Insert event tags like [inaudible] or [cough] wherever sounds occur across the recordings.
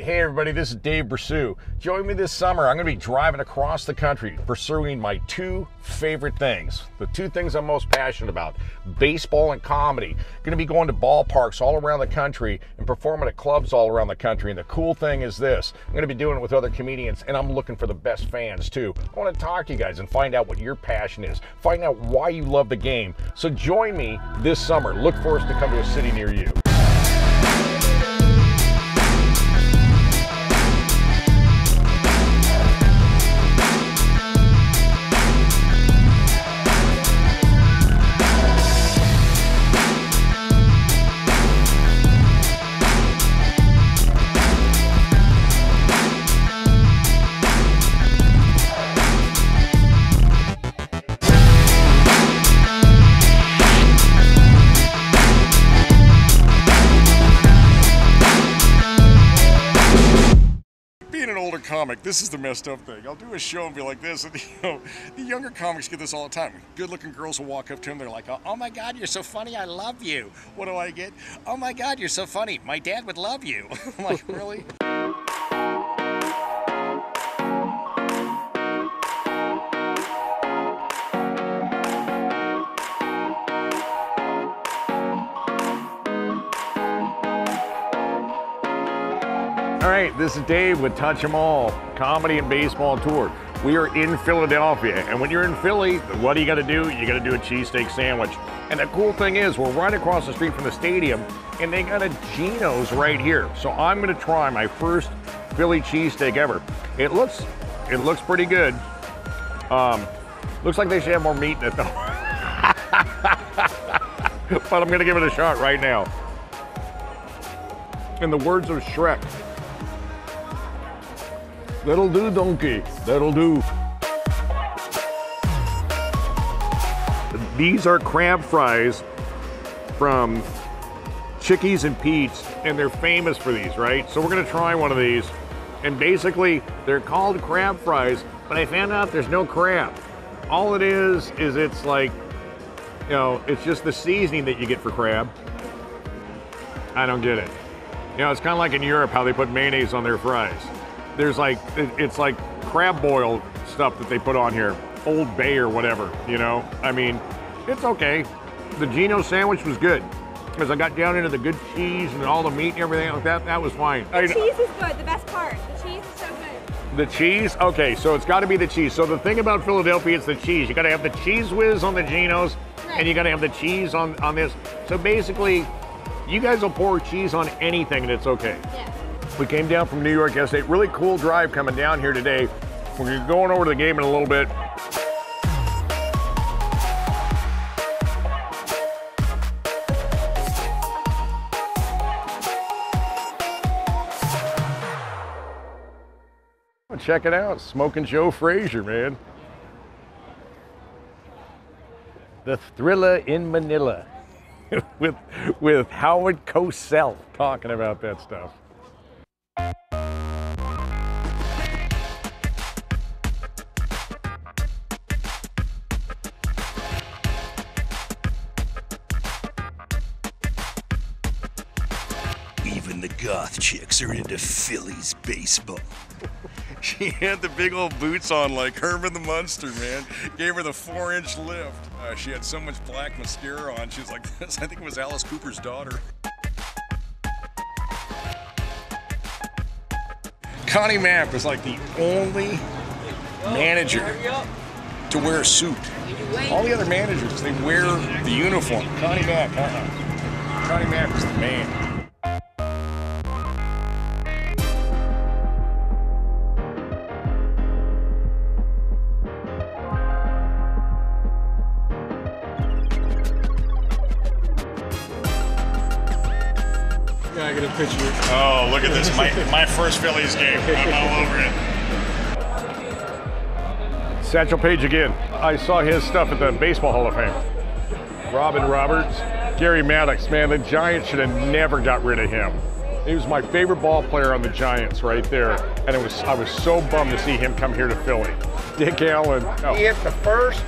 Hey everybody, this is Dave Bressoud. Join me this summer. I'm going to be driving across the country pursuing my two favorite things. The two things I'm most passionate about baseball and comedy. I'm Going to be going to ballparks all around the country and performing at clubs all around the country. And the cool thing is this I'm going to be doing it with other comedians, and I'm looking for the best fans too. I want to talk to you guys and find out what your passion is, find out why you love the game. So join me this summer. Look for us to come to a city near you. Comic, this is the messed up thing. I'll do a show and be like this, and [laughs] you know, the younger comics get this all the time. Good-looking girls will walk up to him, they're like, "Oh my God, you're so funny! I love you." What do I get? "Oh my God, you're so funny! My dad would love you." [laughs] I'm like, really? This is Dave with Touch 'em All, comedy and baseball tour. We are in Philadelphia, and when you're in Philly, what do you got to do? You got to do a cheesesteak sandwich. And the cool thing is, we're right across the street from the stadium, and they got a Geno's right here. So I'm going to try my first Philly cheesesteak ever. It looks, it looks pretty good. Um, looks like they should have more meat in it though. [laughs] but I'm going to give it a shot right now. In the words of Shrek. That'll do, donkey. That'll do. These are crab fries from Chickie's and Pete's, and they're famous for these, right? So we're gonna try one of these. And basically, they're called crab fries, but I found out there's no crab. All it is, is it's like, you know, it's just the seasoning that you get for crab. I don't get it. You know, it's kind of like in Europe how they put mayonnaise on their fries there's like it- it's like crab boil stuff that they put on here old bay or whatever you know? I mean it's okay. The geno sandwich was good. Because i got down into the good cheese and all the meat and everything like that that was fine. I- The cheese is good, the best part. The cheese is so good. the cheese? Okay so it's got to be the cheese. So the thing about philadelphia is the cheese. You got to have the Cheez Whiz on the Geno's and you got to have the cheese on on this. So basically you guys will pour cheese on anything and it's okay. Yeah. We came down from New York yesterday. Really cool drive coming down here today. We're going over to the game in a little bit. Check it out, Smoking Joe Frazier, man. The Thrilla in Manila [laughs] with with Howard Cosell talking about that stuff. Are into Phillies baseball. [laughs] She had the big old boots on like Herman the Munster, man. Gave her the four inch lift. Uh, she had so much black mascara on. She was like this. [laughs] I think it was Alice Cooper's daughter. Connie Mack was like the only manager to wear a suit. All the other managers, they wear the uniform. Connie Mack, uh-uh. Connie Mack is the man. Yeah, a picture. Oh, look at this. My, my first Phillies game. I'm all over it. Satchel Paige again. I saw his stuff at the Baseball Hall of Fame. Robin Roberts, Gary Maddox, man, the Giants should have never got rid of him. He was my favorite ball player on the Giants right there, and it was I was so bummed to see him come here to Philly. Dick Allen. oh, He hit the first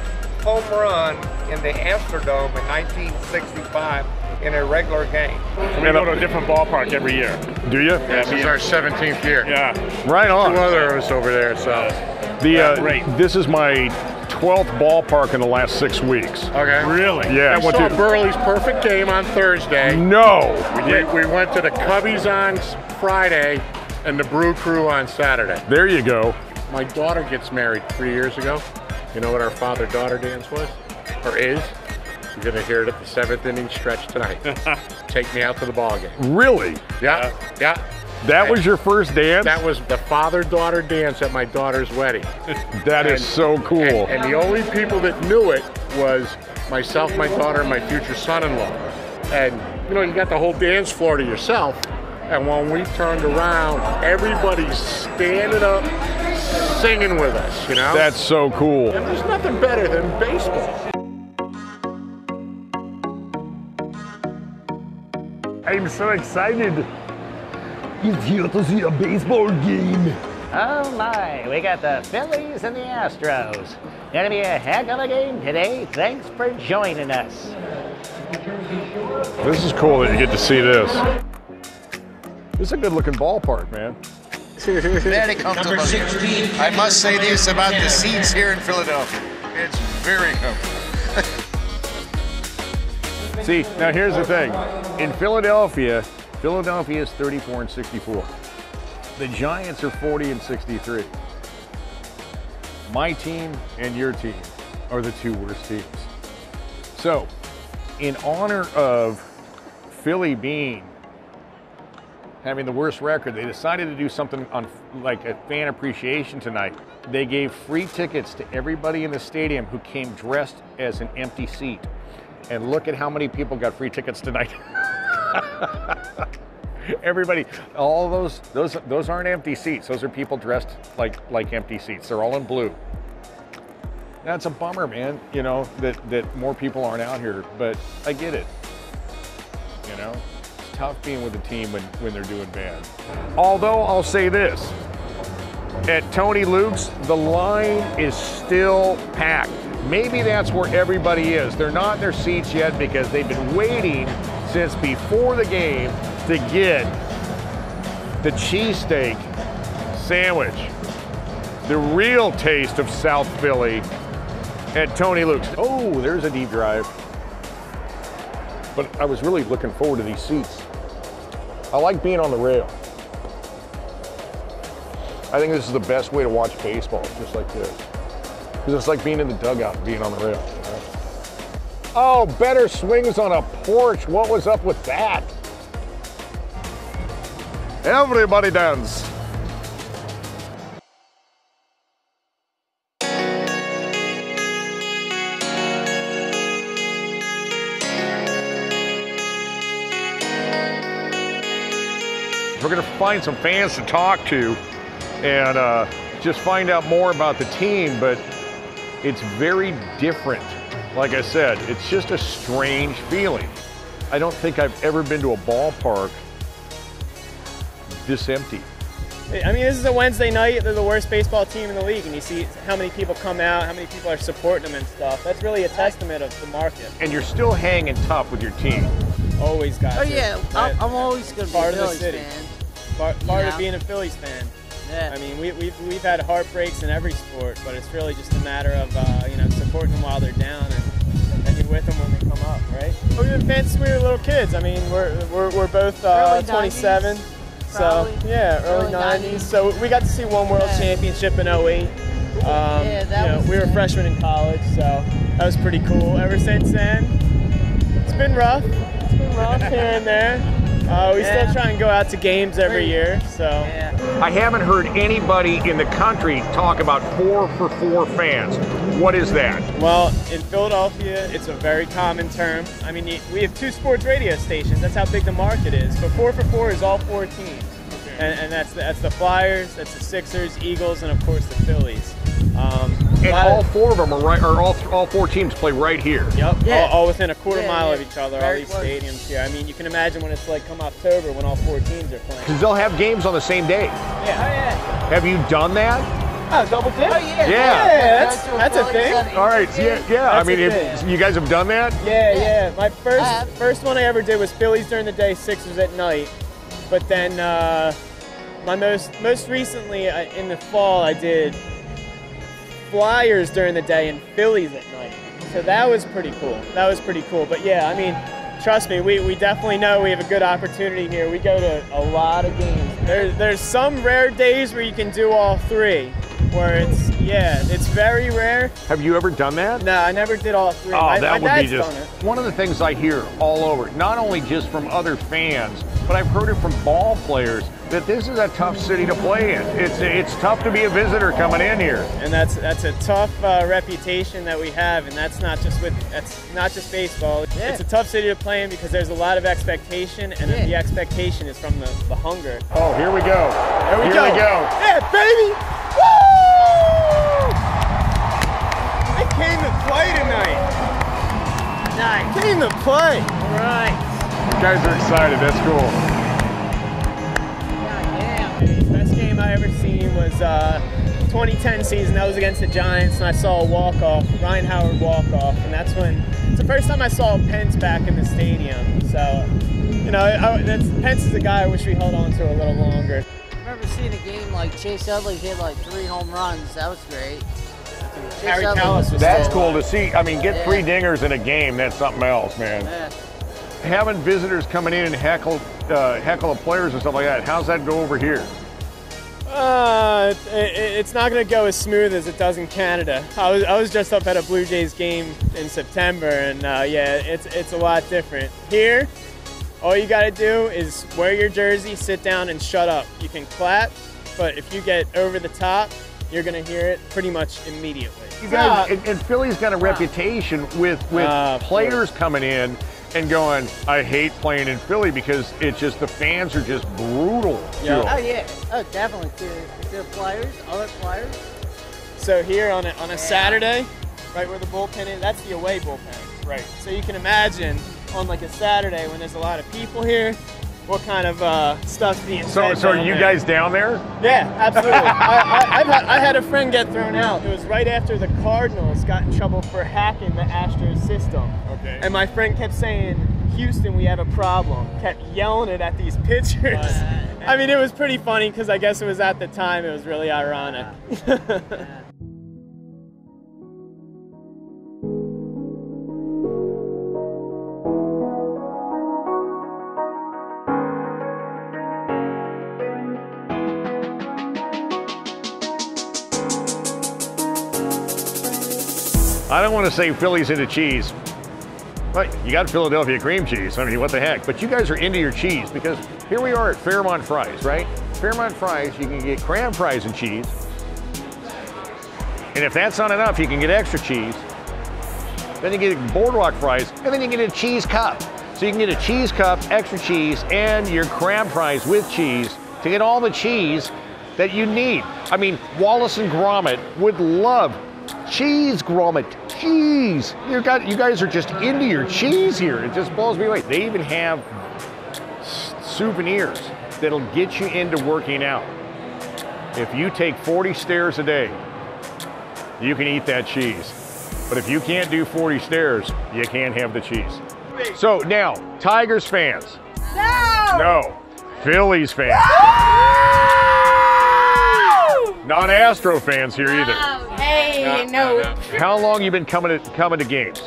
home run in the Astrodome in 1965 in a regular game. We go to a different ballpark every year. Do you? Yeah, This is our 17th year. yeah. Right on. Two on. other of us over there, so. The uh, great. this is my 12th ballpark in the last six weeks. Okay. Really? Yeah, I We went saw to. Burley's perfect game on Thursday. No. We, we went to the Cubbies on Friday and the Brew Crew on Saturday. There you go. My daughter gets married three years ago. You know what our father-daughter dance was? Or is? You're gonna hear it at the seventh inning stretch tonight. [laughs] Take me out to the ball game. Really? Yeah, yeah. That was your first dance? That was the father-daughter dance at my daughter's wedding. [laughs] that is and- so cool. And, and the only people that knew it was myself, my daughter, and my future son-in-law. And you know, you got the whole dance floor to yourself. And when we turned around, everybody's standing up, singing with us. You know, That's so cool. and there's nothing better than baseball. I'm so excited. He's here to see a baseball game. Oh my, we got the Phillies and the Astros. Gonna be a heck of a game today. Thanks for joining us. This is cool that you get to see this. This is a good looking ballpark, man. Very comfortable. I must say this about the seats here in Philadelphia. It's very comfortable. See, now here's the thing. In Philadelphia, Philadelphia is 34 and 64. The Giants are 40 and 63. My team and your team are the two worst teams. So, in honor of Philly being having the worst record, they decided to do something on like a fan appreciation tonight. They gave free tickets to everybody in the stadium who came dressed as an empty seat. And look at how many people got free tickets tonight. [laughs] Everybody, all those those those aren't empty seats. Those are people dressed like like empty seats. They're all in blue. That's a bummer, man. You know that that more people aren't out here, but I get it. You know, it's tough being with a team when when they're doing bad. Although I'll say this, at Tony Luke's, the line is still packed. Maybe that's where everybody is. They're not in their seats yet because they've been waiting since before the game to get the cheesesteak sandwich. The real taste of South Philly at Tony Luke's. Oh, there's a deep drive. But I was really looking forward to these seats. I like being on the rail. I think this is the best way to watch baseball, just like this. Because it's like being in the dugout being on the rail. Oh, better swings on a porch. What was up with that? Everybody dance. We're going to find some fans to talk to and uh, just find out more about the team, but it's very different. Like I said, it's just a strange feeling. I don't think I've ever been to a ballpark this empty. I mean, this is a Wednesday night. They're the worst baseball team in the league, and you see how many people come out, how many people are supporting them and stuff. That's really a testament of the market. And you're still hanging tough with your team. Always got Oh to. yeah, I'm, I'm always gonna be part a of the Phillies city. fan. Part, part Yeah. of being a Phillies fan. Yeah. I mean, we, we've, we've had heartbreaks in every sport, but it's really just a matter of uh, you know supporting them while they're down and, and you're with them when they come up, right? Well, we've been fans since we were little kids. I mean, we're, we're, we're both uh, Early 27. 90s, So yeah, early, Early 90s. 90s. So we got to see one World Yeah. Championship in 08. Um, Yeah, that you know, was- we were freshmen in college, so that was pretty cool. Ever since then, it's been rough. It's been rough here and there. Uh, we Yeah. still try and go out to games every year. So Yeah. I haven't heard anybody in the country talk about four for four fans. What is that? Well, in Philadelphia, it's a very common term. I mean, we have two sports radio stations. That's how big the market is. But four for four is all four teams, and, and that's the, that's the Flyers, that's the Sixers, Eagles, and of course the Phillies. Um, And all of- four of them are right, or all, all four teams play right here. Yep, Yeah. all, all within a quarter Yeah, mile yeah. of each other, all these close. stadiums here. I mean, you can imagine when it's like come October when all four teams are playing. Because they'll have games on the same day. Yeah. Have you done that? Oh, double dip? Oh, yeah. Yeah. that's, that's a thing. All right, yeah, yeah. I mean, if, you guys have done that. Yeah, yeah. My first have. first one I ever did was Phillies during the day, Sixers at night. But then uh, my most most recently uh, in the fall I did Flyers during the day and Phillies at night. So that was pretty cool. That was pretty cool. But yeah, I mean, trust me, we, we definitely know we have a good opportunity here. We go to a lot of games. There's there's some rare days where you can do all three. Where it's yeah, it's very rare. Have you ever done that? No, I never did all three. Oh, my, that my would be just one of the things I hear all over, not only just from other fans, but I've heard it from ball players that this is a tough city to play in. It's it's tough to be a visitor coming in here. and that's that's a tough uh, reputation that we have, and that's not just with that's not just baseball. It's a tough city to play in because there's a lot of expectation, and the expectation is from the, the hunger. Oh, here we go. There we here go. we go. Yeah, baby. Came to play tonight. Nice. Came to play. All right. You guys are excited. That's cool. Yeah, yeah. Best game I ever seen was uh, 2010 season. That was against the Giants, and I saw a walk off, Ryan Howard walk off, and that's when it's the first time I saw Pence back in the stadium. So, you know, I, that's, Pence is a guy I wish we held on to a little longer. I remember seeing a game like Chase Utley hit like three home runs. That was great. Chase Harry Kalas was That's still cool to see. I mean, get Yeah. three dingers in a game. That's something else, man. Yeah. Having visitors coming in and heckle uh, heckle the players and stuff like that. How's that go over here? Uh, it, it- it's not going to go as smooth as it does in Canada. I was, I was just up at a Blue Jays game in September, and uh, yeah, it's it's a lot different. Here, all you got to do is wear your jersey, sit down, and shut up. You can clap, but if you get over the top, you're going to hear it pretty much immediately. You guys, and, and Philly's got a reputation with with uh, of players coming in and going, I hate playing in Philly because it's just the fans are just brutal. Yeah. Oh yeah. Oh definitely. To, to the players, other players. So here on a, on a Saturday, right where the bullpen is, that's the away bullpen. Right. So you can imagine on like a Saturday when there's a lot of people here, what kind of uh, stuff's being So, said so are you there. guys down there? Yeah, absolutely. [laughs] I, I, I've had, I had a friend get thrown out. It was right after the Cardinals got in trouble for hacking the Astros system. Okay. And my friend kept saying, Houston, we have a problem. Kept yelling it at these [laughs] pitchers. I mean, it was pretty funny because I guess it was at the time, it was really ironic. [laughs] I don't want to say Philly's into cheese. But you got Philadelphia cream cheese. I mean, what the heck? But you guys are into your cheese because here we are at Fairmont Fries, right? Fairmont Fries, you can get crab fries and cheese. And if that's not enough, you can get extra cheese. Then you get boardwalk fries, and then you get a cheese cup. So you can get a cheese cup, extra cheese, and your crab fries with cheese to get all the cheese that you need. I mean, Wallace and Gromit would love cheese Gromit. Cheese. You got you guys are just into your cheese here. It just blows me away. They even have souvenirs that'll get you into working out. If you take 40 stairs a day, you can eat that cheese. But if you can't do 40 stairs, you can't have the cheese. So now, Tigers fans. No! No. Phillies fans. Not Astro fans here either. Hey, no. How long you been coming to coming to games?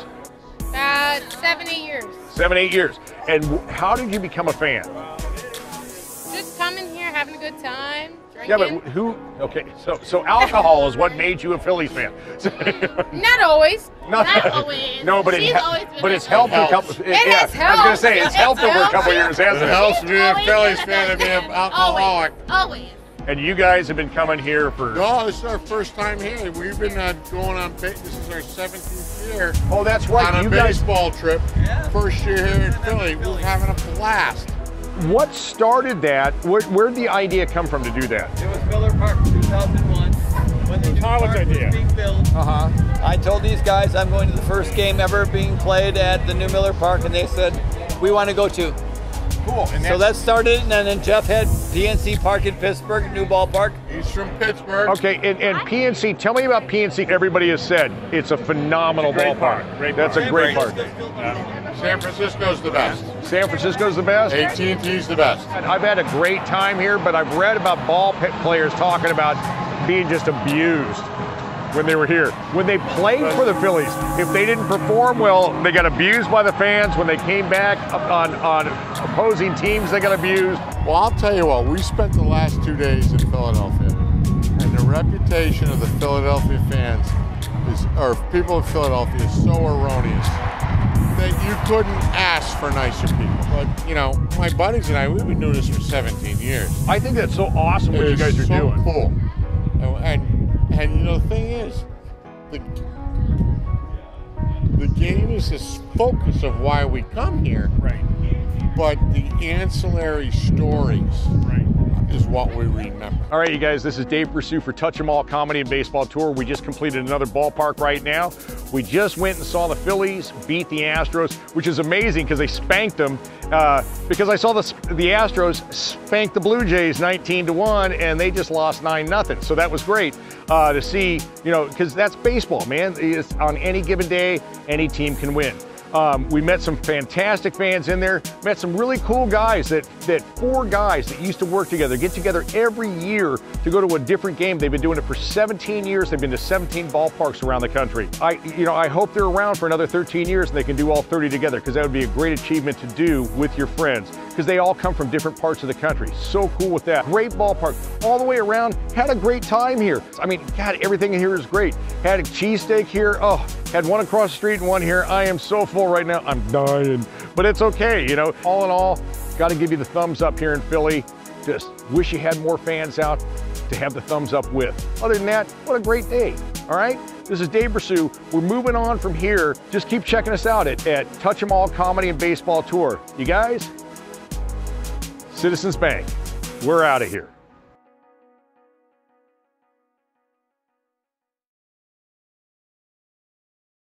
Uh, seven, eight years. Seven, eight years. And how did you become a fan? Just coming here, having a good time, drinking. Yeah, but who? Okay, so so alcohol is what made you a Phillies fan. [laughs] Not always. No. Not always. no, but She's it, always been but it's helped a couple. fan. It yeah, has I was gonna say it's It's helped over a couple years, hasn't It it? helps to be a Phillies fan a and be an alcoholic. Always. Always. And you guys have been coming here for. No, this is our first time here. We've been uh, going on. This is our 17th year. Oh, that's right. On a You guys. baseball trip. First year here in Philly. We're having a blast. What started that? Where where'd the idea come from to do that? It was Miller Park 2001 when the new Harlan's park idea. was being built. Uh huh. I told these guys I'm going to the first game ever being played at the new Miller Park, and they said we want to go too. Cool. And So that started, and then Jeff had PNC Park in Pittsburgh, new ballpark. He's from Pittsburgh. Okay, and, and PNC, tell me about PNC. Everybody has said it's a phenomenal Great ballpark. park, great That's a great park. San Francisco's the best. San Francisco's the best. AT&T's the best. I've had a great time here, but I've read about ball pit players talking about being just abused when they were here. When they played for the Phillies, if they didn't perform well, they got abused by the fans. When they came back on, on opposing teams, they got abused. Well, I'll tell you what, we spent the last two days in Philadelphia, and the reputation of the Philadelphia fans is, or people in Philadelphia is so erroneous that you couldn't ask for nicer people. But, you know, my buddies and I, we've been doing this for 17 years. I think that's so awesome what you guys are so doing. cool. And, and, and, you know, the thing is, the, the game is the focus of why we come here. Right. But the ancillary stories Right. is what we remember. All right, you guys, this is Dave Bressoud for Touch 'em All Comedy and Baseball Tour. We just completed another ballpark right now. We just went and saw the Phillies beat the Astros, which is amazing because they spanked them. Uh, because I saw the, the Astros spank the Blue Jays 19 to 1, and they just lost 9 nothing. So that was great uh, to see, you know, because that's baseball, man. It's on any given day, any team can win. Um, we met some fantastic fans in there. Met some really cool guys that that four guys that used to work together get together every year to go to a different game. They've been doing it for 17 years. They've been to 17 ballparks around the country. I, you know, I hope they're around for another 13 years and they can do all 30 together because that would be a great achievement to do with your friends because they all come from different parts of the country. So cool with that. Great ballpark all the way around. Had a great time here. I mean, God, everything in here is great. Had a cheesesteak here. Oh, had one across the street and one here. I am so full right now. I'm dying, but it's okay. You know, all in all, got to give you the thumbs up here in Philly. Just wish you had more fans out to have the thumbs up with. Other than that, what a great day. All right. This is Dave Bressoud. We're moving on from here. Just keep checking us out at, at Touch 'em All Comedy and Baseball Tour. You guys, Citizens Bank, we're out of here.